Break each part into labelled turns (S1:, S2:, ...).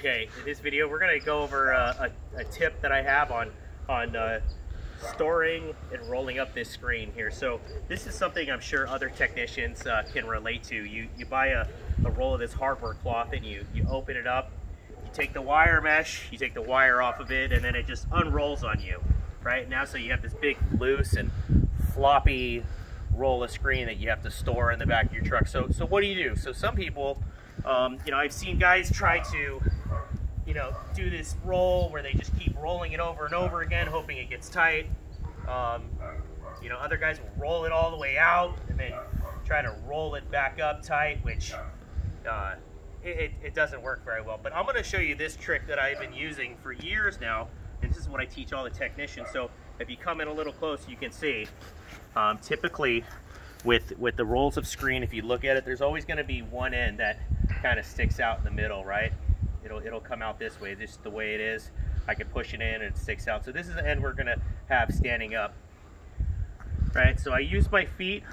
S1: Okay, in this video we're going to go over a, a, a, tip that I have on, on uh, storing and rolling up this screen here. So this is something I'm sure other technicians uh, can relate to. You, you buy a, a roll of this hardware cloth and you, you open it up, you take the wire mesh, you take the wire off of it, and then it just unrolls on you, right? Now so you have this big loose and floppy roll of screen that you have to store in the back of your truck. So, so what do you do? So some people, um, you know, I've seen guys try to you know, do this roll where they just keep rolling it over and over again, hoping it gets tight. Um, you know, other guys will roll it all the way out and then try to roll it back up tight, which uh, it, it, doesn't work very well. But I'm going to show you this trick that I've been using for years now, and this is what I teach all the technicians. So if you come in a little close, you can see, um, typically with, with the rolls of screen, if you look at it, there's always going to be one end that kind of sticks out in the middle, right? It'll it'll come out this way just the way it is. I can push it in and it sticks out. So this is the end we're gonna have standing up. Right so I use my feet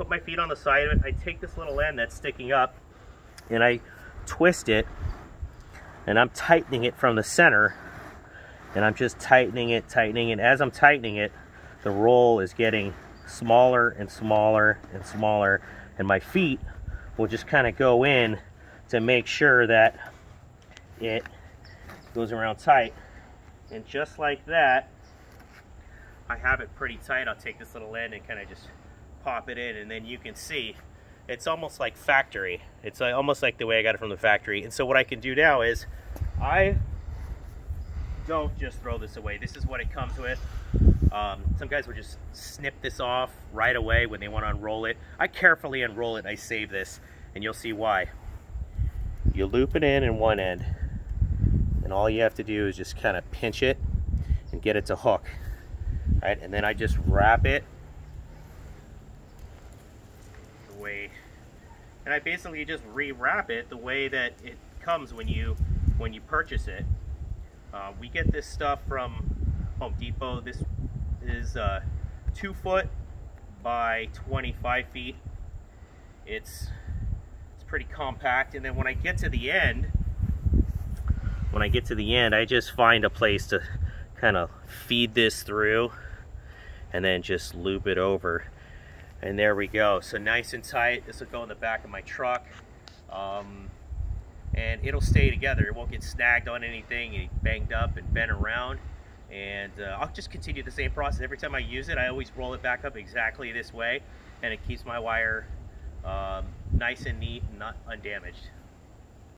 S1: put my feet on the side of it. I take this little end that's sticking up and I twist it and I'm tightening it from the center and I'm just tightening it tightening and as I'm tightening it the roll is getting smaller and smaller and smaller and my feet will just kind of go in to make sure that it goes around tight. And just like that, I have it pretty tight. I'll take this little end and kind of just pop it in and then you can see it's almost like factory. It's almost like the way I got it from the factory. And so what I can do now is I don't just throw this away. This is what it comes with. Um, some guys will just snip this off right away when they want to unroll it. I carefully unroll it I save this and you'll see why. You loop it in in one end and all you have to do is just kind of pinch it and get it to hook right? And then I just wrap it the way and I basically just rewrap it the way that it comes when you when you purchase it. Uh, we get this stuff from Home Depot. This is uh, two foot by 25 feet. It's it's pretty compact and then when I get to the end when I get to the end, I just find a place to kind of feed this through and then just loop it over. And there we go. So nice and tight. This will go in the back of my truck. Um, and it'll stay together. It won't get snagged on anything and banged up and bent around. And uh, I'll just continue the same process. Every time I use it, I always roll it back up exactly this way. And it keeps my wire um, nice and neat and not undamaged.